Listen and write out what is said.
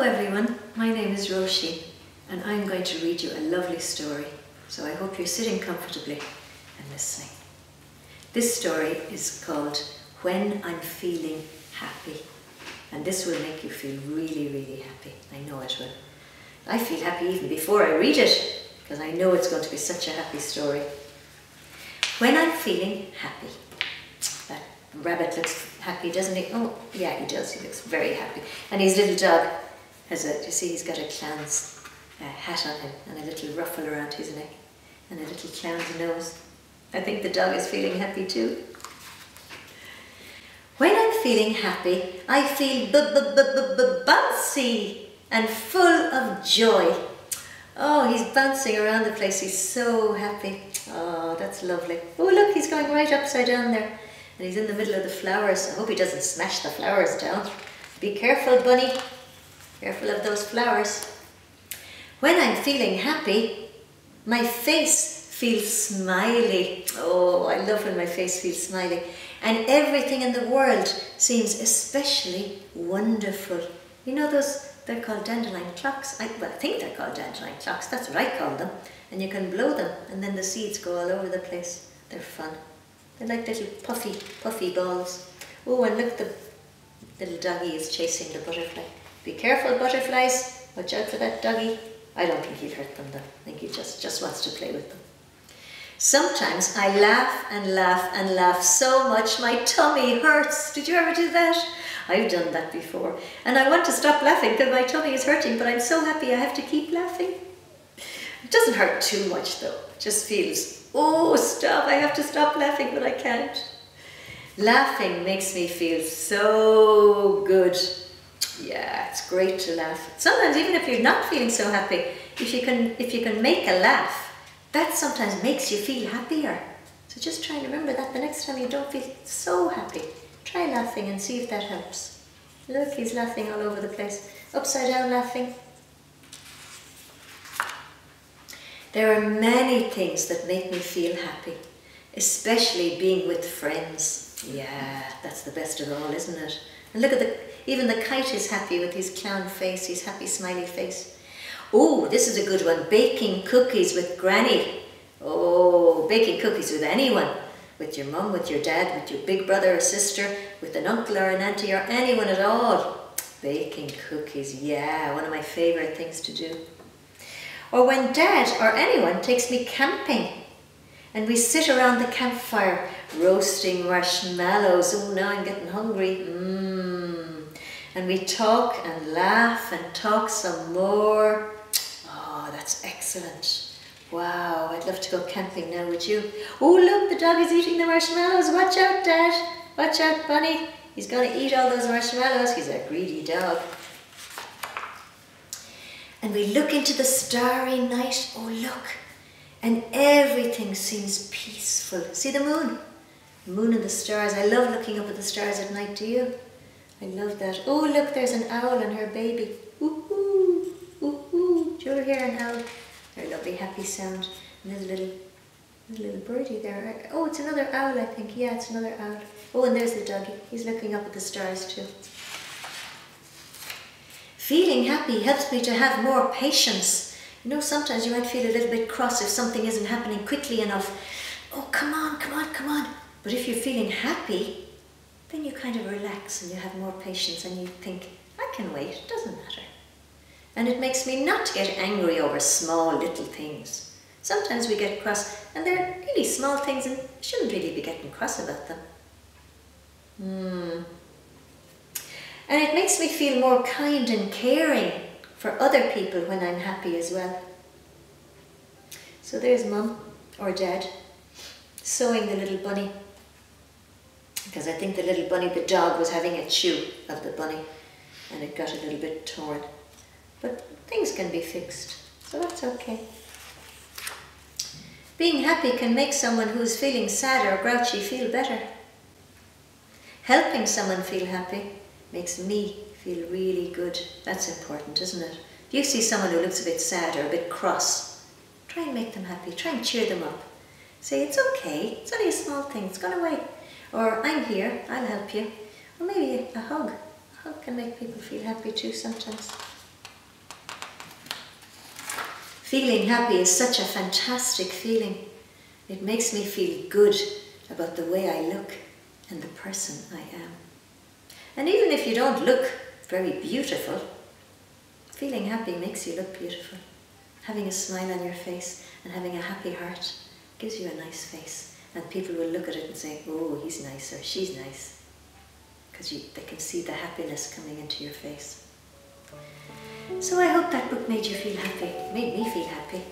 Hello everyone, my name is Roisin and I'm going to read you a lovely story. So I hope you're sitting comfortably and listening. This story is called When I'm Feeling Happy. And this will make you feel really, really happy. I know it will. I feel happy even before I read it because I know it's going to be such a happy story. When I'm feeling happy. That rabbit looks happy, doesn't he? Oh, yeah, he does. He looks very happy. And his little dog has a, you see, he's got a clown's uh, hat on him and a little ruffle around his neck and a little clown's nose. I think the dog is feeling happy too. When I'm feeling happy, I feel bouncy and full of joy. Oh, he's bouncing around the place. He's so happy. Oh, that's lovely. Oh, look, he's going right upside down there. And he's in the middle of the flowers. I hope he doesn't smash the flowers down. Be careful, bunny. Careful of those flowers. When I'm feeling happy, my face feels smiley. Oh, I love when my face feels smiley. And everything in the world seems especially wonderful. You know those, they're called dandelion clocks. I, well, I think they're called dandelion clocks. That's what I call them. And you can blow them and then the seeds go all over the place. They're fun. They're like little puffy, puffy balls. Oh, and look, the little doggy is chasing the butterfly. Be careful, butterflies. Watch out for that doggy. I don't think he'll hurt them though. I think he just, just wants to play with them. Sometimes I laugh and laugh and laugh so much my tummy hurts. Did you ever do that? I've done that before. And I want to stop laughing because my tummy is hurting, but I'm so happy I have to keep laughing. It doesn't hurt too much though. It just feels, oh, stop, I have to stop laughing, but I can't. Laughing makes me feel so good. Yeah, it's great to laugh. Sometimes even if you're not feeling so happy, if you can if you can make a laugh, that sometimes makes you feel happier. So just try and remember that the next time you don't feel so happy, try laughing and see if that helps. Look, he's laughing all over the place. Upside down laughing. There are many things that make me feel happy, especially being with friends. Yeah, that's the best of all, isn't it? And look at the, even the kite is happy with his clown face, his happy smiley face. Oh, this is a good one, baking cookies with granny. Oh, baking cookies with anyone. With your mum, with your dad, with your big brother or sister, with an uncle or an auntie or anyone at all. Baking cookies, yeah, one of my favourite things to do. Or when dad or anyone takes me camping and we sit around the campfire roasting marshmallows. Oh, now I'm getting hungry. Mmm. And we talk and laugh and talk some more. Oh, that's excellent. Wow, I'd love to go camping now, would you? Oh, look, the dog is eating the marshmallows. Watch out, Dad. Watch out, Bunny. He's going to eat all those marshmallows. He's a greedy dog. And we look into the starry night. Oh, look. And everything seems peaceful. See the moon? Moon and the stars. I love looking up at the stars at night, do you? I love that. Oh, look, there's an owl and her baby. Ooh, ooh, ooh. Do you ever hear an owl? Their lovely happy sound. And there's a little, there's a little birdie there. Oh, it's another owl, I think. Yeah, it's another owl. Oh, and there's the doggy. He's looking up at the stars too. Feeling happy helps me to have more patience. You know, sometimes you might feel a little bit cross if something isn't happening quickly enough. Oh, come on, come on, come on. But if you're feeling happy, then you kind of relax and you have more patience and you think, I can wait, it doesn't matter. And it makes me not get angry over small little things. Sometimes we get cross and they're really small things and shouldn't really be getting cross about them. Hmm. And it makes me feel more kind and caring for other people when I'm happy as well. So there's mum or dad sewing the little bunny because I think the little bunny, the dog was having a chew of the bunny and it got a little bit torn. But things can be fixed, so that's okay. Being happy can make someone who's feeling sad or grouchy feel better. Helping someone feel happy makes me feel really good. That's important, isn't it? If you see someone who looks a bit sad or a bit cross, try and make them happy. Try and cheer them up. Say, it's okay. It's only a small thing. It's gone away or I'm here, I'll help you. Or maybe a hug. A hug can make people feel happy too sometimes. Feeling happy is such a fantastic feeling. It makes me feel good about the way I look and the person I am. And even if you don't look very beautiful, feeling happy makes you look beautiful. Having a smile on your face and having a happy heart gives you a nice face. And people will look at it and say, oh, he's nice or she's nice. Because they can see the happiness coming into your face. So I hope that book made you feel happy, made me feel happy.